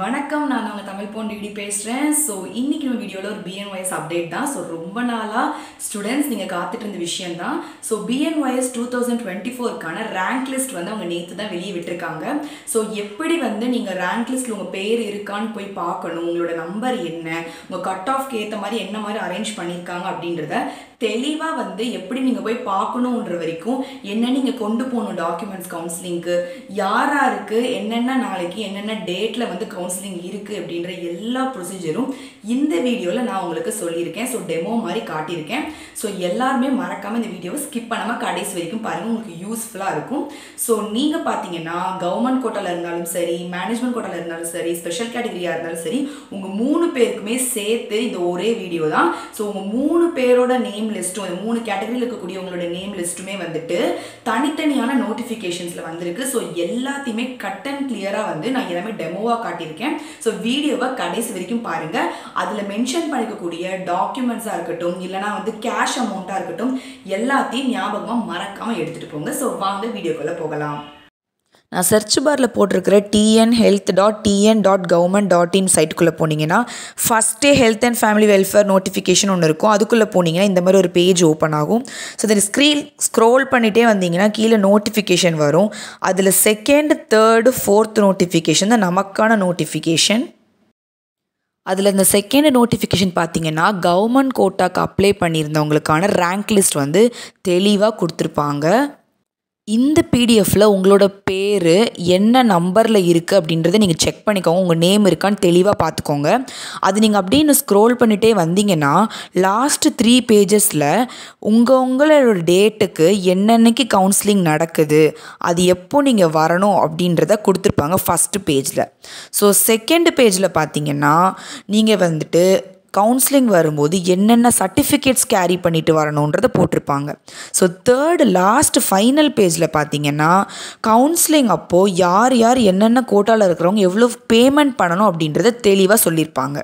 வணக்கம் நான் அவங்க தமிழ் போன் டிடி பேசுகிறேன் ஸோ இன்றைக்கி நம்ம வீடியோவில் ஒரு பிஎன்ஒய்எஸ் அப்டேட் தான். ஸோ ரொம்ப நாளாக ஸ்டூடெண்ட்ஸ் நீங்கள் காத்துட்டு இருந்த விஷயம் தான் so BNYS two thousand twenty ஃபோருக்கான rank list வந்து அவங்க நேற்று தான் வெளியே விட்டுருக்காங்க. ஸோ எப்படி வந்து நீங்கள் ரேங்க் லிஸ்ட்டில் உங்கள் பேர் இருக்கான்னு போய் பார்க்கணும்? உங்களோட நம்பர் என்ன? உங்கள் கட் ஆஃப்க்கு ஏற்ற மாதிரி என்ன மாதிரி அரேஞ்ச் பண்ணியிருக்காங்க அப்படின்றத தெளிவாக வந்து எப்படி நீங்கள் போய் பார்க்கணுன்ற வரைக்கும் என்ன நீங்கள் கொண்டு போகணும் டாக்குமெண்ட்ஸ் கவுன்சிலிங்க்கு யார் யாருக்கு என்னென்ன நாளைக்கு என்னென்ன டேட்டில் வந்து கவுன்சிலிங் இருக்குது அப்படின்ற எல்லா ப்ரொசீஜரும் இந்த வீடியோவில் நான் உங்களுக்கு சொல்லியிருக்கேன். ஸோ டெமோ மாதிரி காட்டியிருக்கேன். ஸோ எல்லாருமே மறக்காமல் இந்த வீடியோவை ஸ்கிப் பண்ணாமல் கடைசி வரைக்கும் பாருங்கள் உங்களுக்கு யூஸ்ஃபுல்லாக இருக்கும். ஸோ நீங்கள் பார்த்தீங்கன்னா கவர்மெண்ட் கோட்டாவில் இருந்தாலும் சரி மேனேஜ்மெண்ட் கோட்டாவில் இருந்தாலும் சரி ஸ்பெஷல் கேட்டகரியாக இருந்தாலும் சரி உங்கள் மூணு பேருக்குமே சேர்த்து இந்த ஒரே வீடியோ தான். ஸோ உங்கள் மூணு பேரோட நேம் லிஸ்ட்டும் இந்த மூணு கேட்டகரியில் இருக்கக்கூடிய உங்களோட நேம் லிஸ்ட்டுமே வந்துட்டு தனித்தனியான நோட்டிஃபிகேஷன்ஸில் வந்திருக்கு. ஸோ எல்லாத்தையுமே கட் அண்ட் கிளியராக வந்து நான் எல்லாமே டெமோவாக காட்டியிருக்கேன். ஸோ வீடியோவை கடைசி வரைக்கும் பாருங்கள் அதில் மென்ஷன் பண்ணிக்கக்கூடிய டாக்குமெண்ட்ஸாக இருக்கட்டும் இல்லைனா வந்து கேஷ் அமௌண்ட்டாக இருக்கட்டும் எல்லாத்தையும் ஞாபகமாக மறக்காமல் எடுத்துகிட்டு போங்க. ஸோ வாங்க வீடியோக்குள்ளே போகலாம். நான் சர்ச் பாரில் போட்டிருக்கிற TN health dot TN dot government dot in சைட்டுக்குள்ளே போனீங்கன்னா ஃபஸ்ட்டே health and family welfare notification ஒன்று இருக்கும். அதுக்குள்ளே போனீங்கன்னா இந்த மாதிரி ஒரு பேஜ் ஓப்பன் ஆகும். ஸோ இந்த ஸ்க்ரீன் ஸ்க்ரோல் பண்ணிகிட்டே வந்தீங்கன்னா கீழே நோட்டிஃபிகேஷன் வரும். அதில் செகண்ட் தேர்டு ஃபோர்த் நோட்டிஃபிகேஷன் தான் நமக்கான நோட்டிஃபிகேஷன் அதில் இந்த செகண்ட் நோட்டிஃபிகேஷன் பார்த்தீங்கன்னா கவர்மெண்ட் கோட்டாக்கு அப்ளை பண்ணியிருந்தவங்களுக்கான ரேங்க் லிஸ்ட் வந்து தெளிவாக கொடுத்துருப்பாங்க. இந்த பிடிஎஃப்பில் உங்களோட பேர் என்ன நம்பரில் இருக்குது அப்படின்றத நீங்கள் செக் பண்ணிக்கோங்க. உங்கள் நேம் இருக்கான்னு தெளிவாக பார்த்துக்கோங்க அது நீங்கள் அப்படின்னு ஸ்க்ரோல் பண்ணிகிட்டே வந்தீங்கன்னா லாஸ்ட்டு த்ரீ பேஜஸில் உங்கள் உங்களோட டேட்டுக்கு என்னென்னைக்கு கவுன்சிலிங் நடக்குது அது எப்போ நீங்கள் வரணும் அப்படின்றத கொடுத்துருப்பாங்க ஃபஸ்ட்டு பேஜில் ஸோ செகண்ட் பேஜில் பார்த்தீங்கன்னா நீங்கள் வந்துட்டு கவுன்சிலிங் வரும்போது என்னென்ன சர்டிஃபிகேட்ஸ் கேரி பண்ணிட்டு வரணுன்றதை போட்டிருப்பாங்க. ஸோ தேர்டு லாஸ்ட் ஃபைனல் பேஜில் பார்த்தீங்கன்னா கவுன்சிலிங் அப்போது யார் யார் என்னென்ன கோட்டாவில் இருக்கிறவங்க எவ்வளோ பேமெண்ட் பண்ணணும் அப்படின்றத தெளிவாக சொல்லியிருப்பாங்க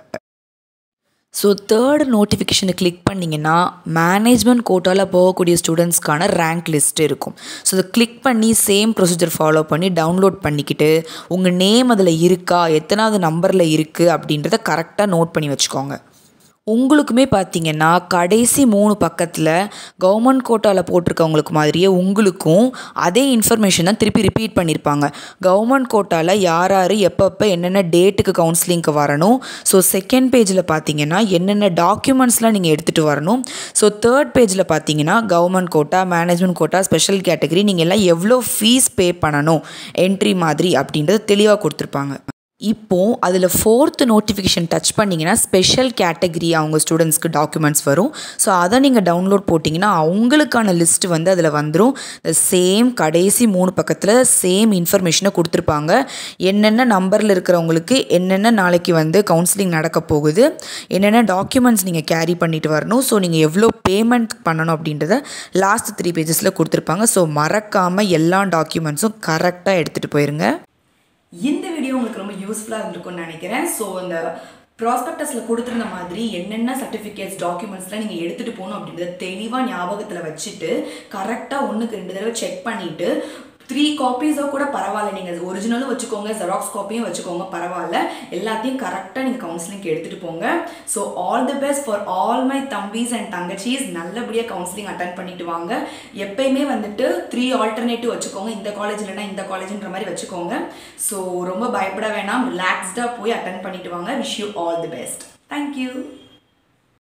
ஸோ தேர்டு நோட்டிஃபிகேஷனை கிளிக் பண்ணிங்கன்னா மேனேஜ்மெண்ட் கோட்டாவில் போகக்கூடிய ஸ்டூடெண்ட்ஸ்க்கான ரேங்க் லிஸ்ட் இருக்கும். ஸோ அதை கிளிக் பண்ணி சேம் ப்ரொசீஜர் ஃபாலோ பண்ணி டவுன்லோட் பண்ணிக்கிட்டு உங்கள் நேம் அதில் இருக்கா எத்தனாவது நம்பரில் இருக்குது அப்படின்றத கரெக்டாக நோட் பண்ணி வச்சுக்கோங்க. உங்களுக்குமே பார்த்தீங்கன்னா கடைசி மூணு பக்கத்தில் கவர்மெண்ட் கோட்டாவில் போட்டிருக்கவங்களுக்கு மாதிரியே உங்களுக்கும் அதே இன்ஃபர்மேஷன் தான் திருப்பி ரிப்பீட் பண்ணியிருப்பாங்க கவர்மெண்ட் கோட்டாவில் யார் யார் எப்பப்போ என்னென்ன டேட்டுக்கு கவுன்சிலிங்க்கு வரணும். ஸோ செகண்ட் பேஜில் பார்த்தீங்கன்னா என்னென்ன டாக்குமெண்ட்ஸ்லாம் நீங்கள் எடுத்துகிட்டு வரணும். ஸோ தேர்ட் பேஜில் பார்த்தீங்கன்னா government quota management quota special category நீங்கள் எல்லாம் எவ்வளோ ஃபீஸ் பே பண்ணணும்? என்ட்ரி மாதிரி அப்படின்றது தெளிவாக கொடுத்துருப்பாங்க. இப்போது அதில் ஃபோர்த்து நோட்டிஃபிகேஷன் டச் பண்ணிங்கன்னா ஸ்பெஷல் கேட்டகரி அவங்க ஸ்டூடெண்ட்ஸ்க்கு டாக்குமெண்ட்ஸ் வரும். ஸோ அதை நீங்கள் டவுன்லோட் போட்டிங்கன்னா அவங்களுக்கான லிஸ்ட் வந்து அதில் வந்துடும் சேம் கடைசி மூணு பக்கத்தில் சேம் இன்ஃபர்மேஷனை கொடுத்துருப்பாங்க. என்னென்ன நம்பரில் இருக்கிறவங்களுக்கு என்னென்ன நாளைக்கு வந்து கவுன்சிலிங் நடக்க போகுது என்னென்ன டாக்குமெண்ட்ஸ் நீங்கள் கேரி பண்ணிட்டு வரணும் ஸோ நீங்கள் எவ்வளோ பேமெண்ட் பண்ணணும் அப்படின்றத லாஸ்ட் த்ரீ பேஜஸில் கொடுத்துருப்பாங்க. ஸோ மறக்காமல் எல்லா டாக்குமெண்ட்ஸும் கரெக்டாக எடுத்துகிட்டு போயிருங்க. இந்த வீடியோ உங்களுக்கு ரொம்ப யூஸ்ஃபுல்லாக இருந்திருக்கும்னு நினைக்கிறேன். ஸோ இந்த ப்ராஸ்பெக்டஸில் கொடுத்துருந்த மாதிரி என்னென்ன சர்டிஃபிகேட்ஸ் டாக்குமெண்ட்ஸ்லாம் நீங்கள் எடுத்துகிட்டு போகணும் அப்படின்றத தெளிவாக ஞாபகத்தில் வச்சுட்டு கரெக்டாக ஒன்றுக்கு ரெண்டு தடவை செக் பண்ணிவிட்டு த்ரீ காப்பீஸோ கூட பரவாயில்ல. நீங்கள் ஒரிஜினலும் வச்சுக்கோங்க ஜெராக்ஸ் காப்பியும் வச்சுக்கோங்க பரவாயில்ல. எல்லாத்தையும் கரெக்டாக நீங்கள் கவுன்சிலிங்க்கு எடுத்துகிட்டு போங்க. So all the best for all my தம்பிஸ் and தங்கச்சிஸ். நல்லபடியாக கவுன்சிலிங் அட்டன் பண்ணிட்டு வாங்க. எப்பயுமே வந்துட்டு த்ரீ ஆல்டர்னேட்டிவ் வச்சுக்கோங்க. இந்த காலேஜ் இல்லைனா இந்த காலேஜ்ன்ற மாதிரி வச்சுக்கோங்க. ஸோ ரொம்ப பயப்பட வேணாம். ரிலாக்ஸ்டாக போய் அட்டன் பண்ணிட்டு வாங்க. Wish you all the best thank you